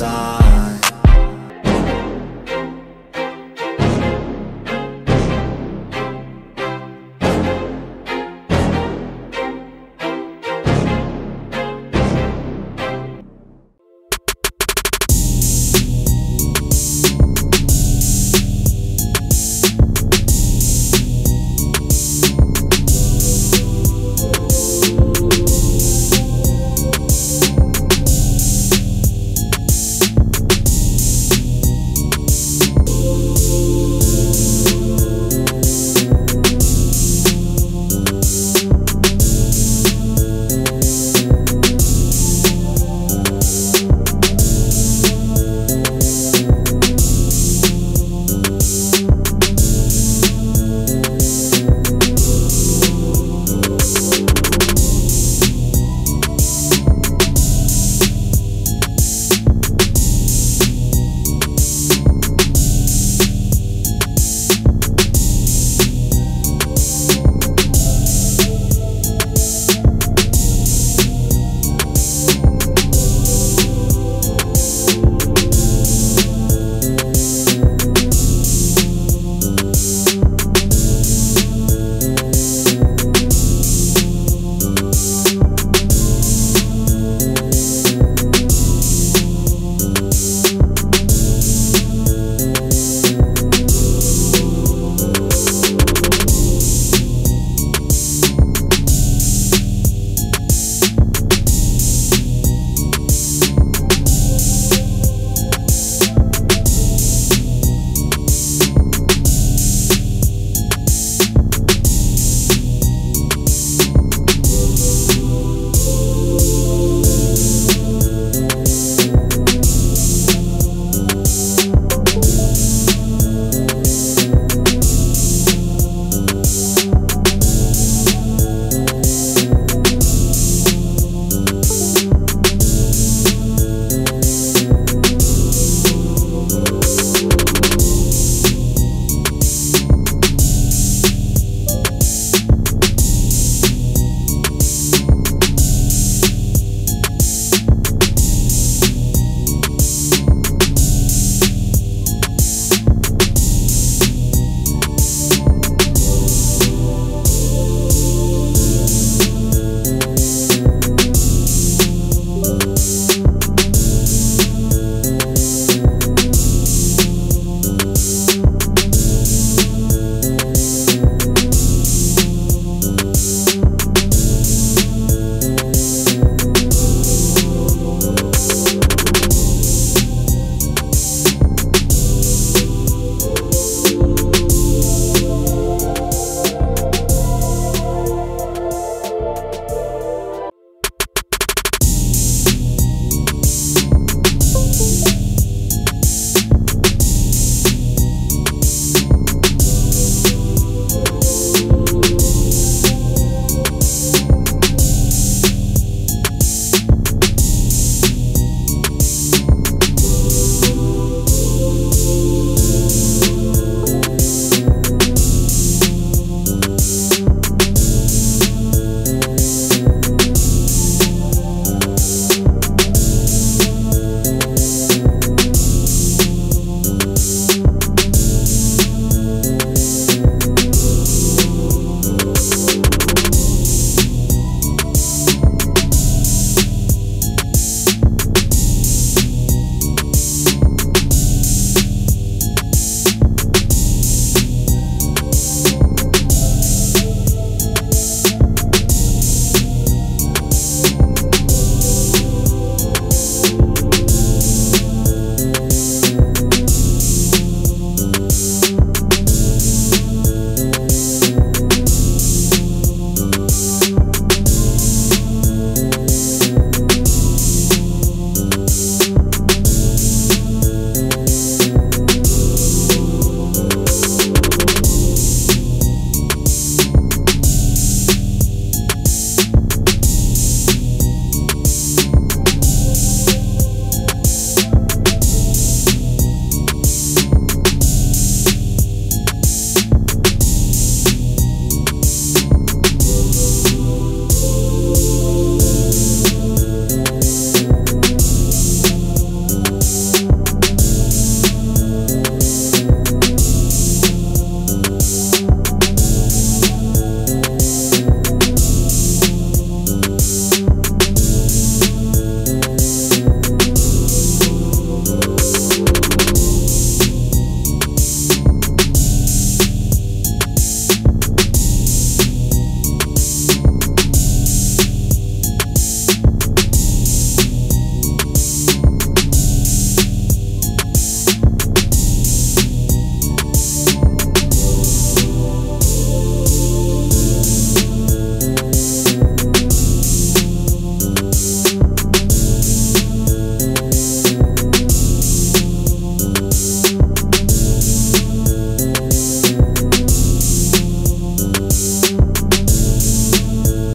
sign